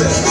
Listen.